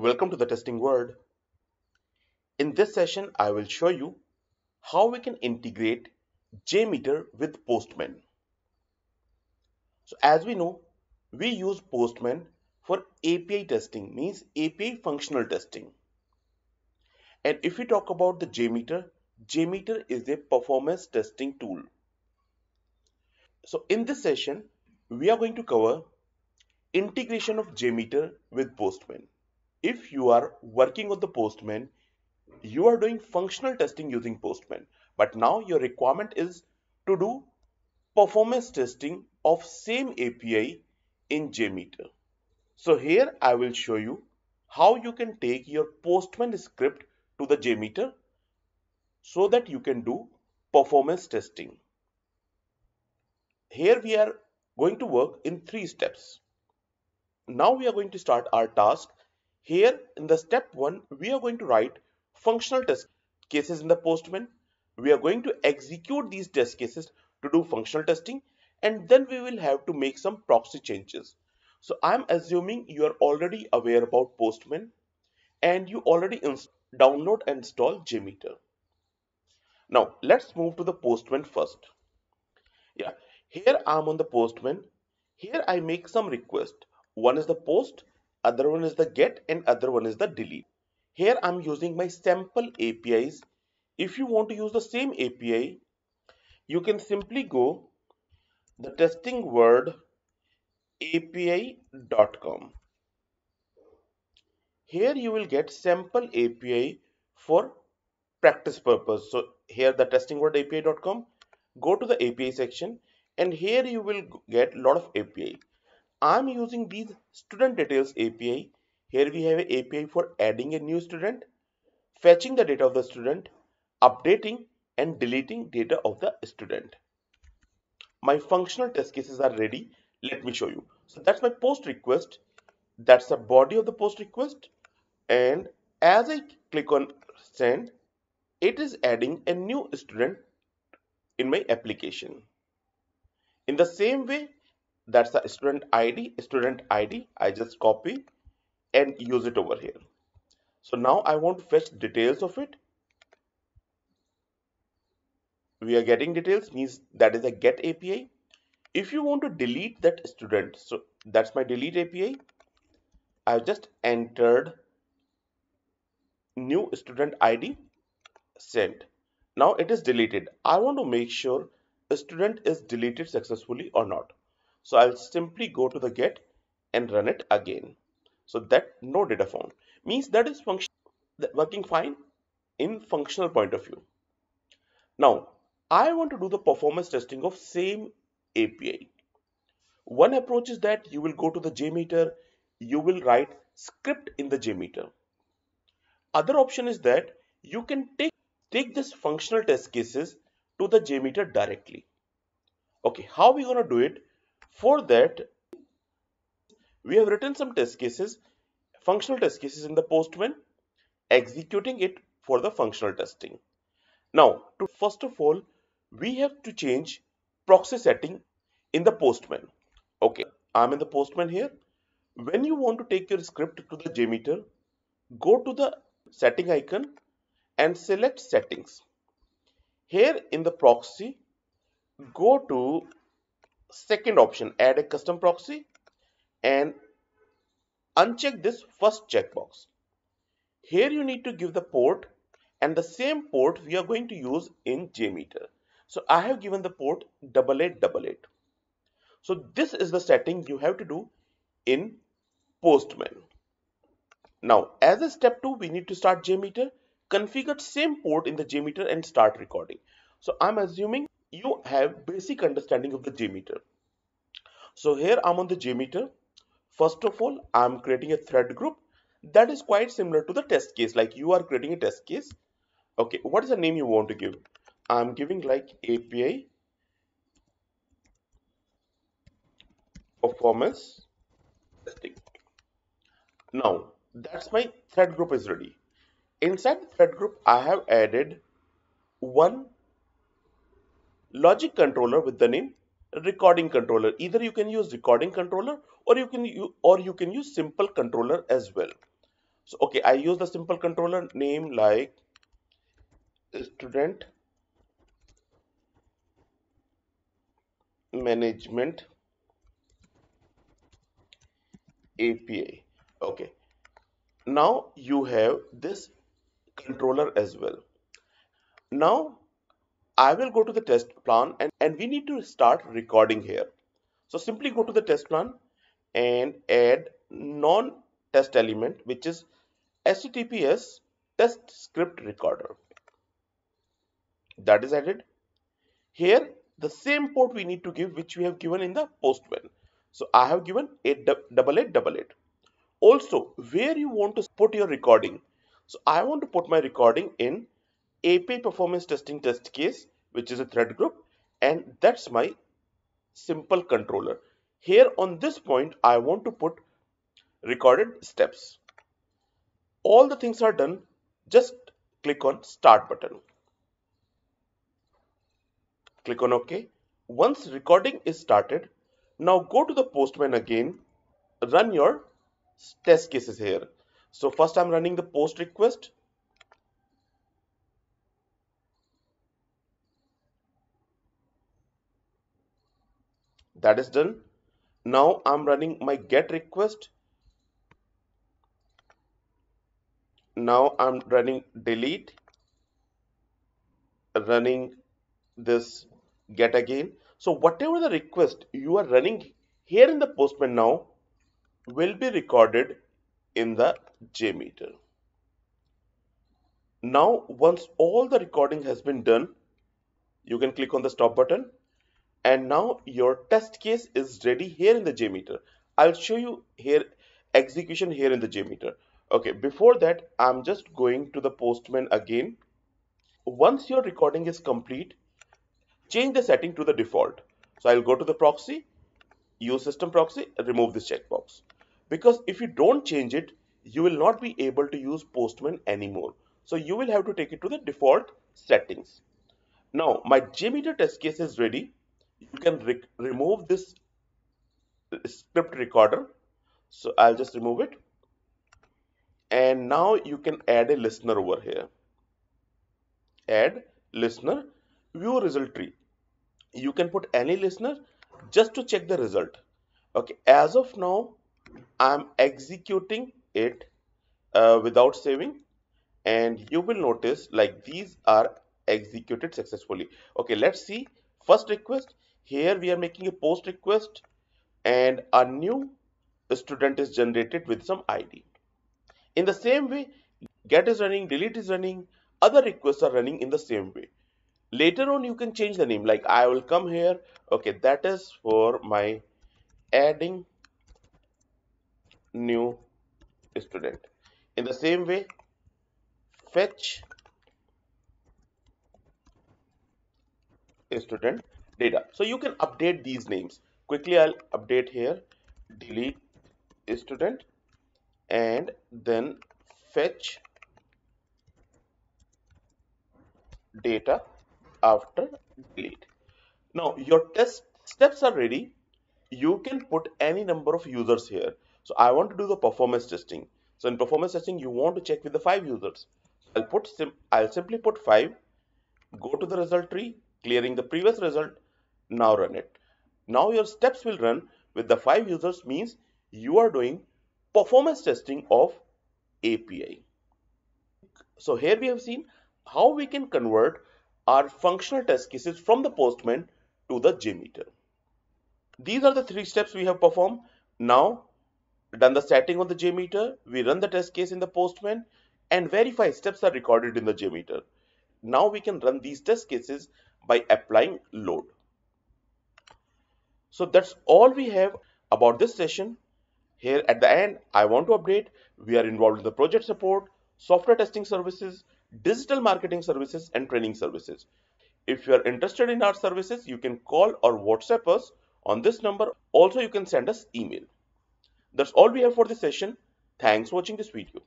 Welcome to the testing world. In this session, I will show you how we can integrate JMeter with Postman. So as we know, we use Postman for API testing, means API functional testing. And if we talk about the JMeter, JMeter is a performance testing tool. So in this session, we are going to cover integration of JMeter with Postman. If you are working on the Postman, you are doing functional testing using Postman, but now your requirement is to do performance testing of same API in JMeter. So here I will show you how you can take your Postman script to the JMeter so that you can do performance testing. Here we are going to work in three steps. Now we are going to start our task. Here in the step 1 we are going to write functional test cases in the Postman. We are going to execute these test cases to do functional testing and then we will have to make some proxy changes. So I'm assuming you are already aware about Postman and you already download and install JMeter. Now let's move to the Postman first. Yeah, here I'm on the Postman. Here I make some request. One is the post, other one is the get and other one is the delete. Here I'm using my sample APIs. If you want to use the same API, you can simply go the testing world api.com. Here you will get sample API for practice purpose. So here the testing world api.com, go to the API section and here you will get a lot of API. I'm using these student details API. Here we have an API for adding a new student, fetching the data of the student, updating and deleting data of the student. My functional test cases are ready. Let me show you. So that's my post request. That's the body of the post request. And as I click on send, it is adding a new student in my application. In the same way, that's the student ID, student ID. I just copy and use it over here. So now I want to fetch details of it. We are getting details means that is a get API. If you want to delete that student, so that's my delete API. I've just entered new student ID sent. Now it is deleted. I want to make sure a student is deleted successfully or not. So I'll simply go to the get and run it again. So that no data found means that is function working fine in functional point of view. Now I want to do the performance testing of same API. One approach is that you will go to the JMeter, you will write script in the JMeter. Other option is that you can take, take this functional test cases to the JMeter directly. Okay, how are we going to do it? For that, we have written some test cases, functional test cases in the Postman, executing it for the functional testing. Now, to first of all, we have to change proxy setting in the Postman. Okay, I'm in the Postman here. When you want to take your script to the JMeter, go to the setting icon and select settings. Here in the proxy, go to second option, add a custom proxy and uncheck this first checkbox. Here you need to give the port and the same port we are going to use in JMeter. So I have given the port 8888. So this is the setting you have to do in Postman. Now as a step 2 we need to start JMeter configure same port in the JMeter and start recording. So I'm assuming you have basic understanding of the JMeter. So here I'm on the JMeter. First of all, I'm creating a thread group that is quite similar to the test case like you are creating a test case. Okay, what is the name you want to give? I'm giving like API performance testing. Now that's my thread group is ready inside the thread group I have added one logic controller with the name recording controller either you can use recording controller or you can use, or you can use simple controller as well So, okay, I use the simple controller name like student management API. Okay. Now you have this controller as well. Now I will go to the test plan and, and we need to start recording here. So simply go to the test plan and add non-test element which is HTTPS test script recorder. That is added. Here the same port we need to give which we have given in the post postman. So I have given 8888. Also, where you want to put your recording. So I want to put my recording in API performance testing test case, which is a thread group, and that's my simple controller. Here on this point, I want to put recorded steps. All the things are done. Just click on start button. Click on OK. Once recording is started, now go to the postman again, run your test cases here. So first I'm running the post request. That is done. Now I'm running my get request. Now I'm running delete, running this get again so whatever the request you are running here in the postman now will be recorded in the JMeter. Now once all the recording has been done, you can click on the stop button and now your test case is ready here in the JMeter. I'll show you here execution here in the JMeter. Okay, before that I'm just going to the postman again. Once your recording is complete, change the setting to the default. So I'll go to the proxy, use system proxy, remove this checkbox. Because if you don't change it, you will not be able to use Postman anymore. So you will have to take it to the default settings. Now my JMeter test case is ready. You can re remove this script recorder. So I'll just remove it. And now you can add a listener over here. Add listener view result tree you can put any listener just to check the result okay as of now i'm executing it uh, without saving and you will notice like these are executed successfully okay let's see first request here we are making a post request and a new student is generated with some id in the same way get is running delete is running other requests are running in the same way. Later on you can change the name. Like I will come here. Okay that is for my adding new student. In the same way fetch student data so you can update these names quickly I'll update here delete student and then fetch data after delete. Now your test steps are ready. You can put any number of users here. So I want to do the performance testing. So in performance testing, you want to check with the five users. I'll put sim I'll simply put five. Go to the result tree, clearing the previous result. Now run it. Now your steps will run with the five users means you are doing performance testing of API. So here we have seen how we can convert our functional test cases from the postman to the JMeter. These are the three steps we have performed. Now, done the setting of the JMeter, we run the test case in the postman and verify steps are recorded in the JMeter. Now we can run these test cases by applying load. So that's all we have about this session. Here at the end, I want to update we are involved in the project support, software testing services, digital marketing services and training services. If you are interested in our services, you can call or WhatsApp us on this number. Also, you can send us email. That's all we have for this session. Thanks for watching this video.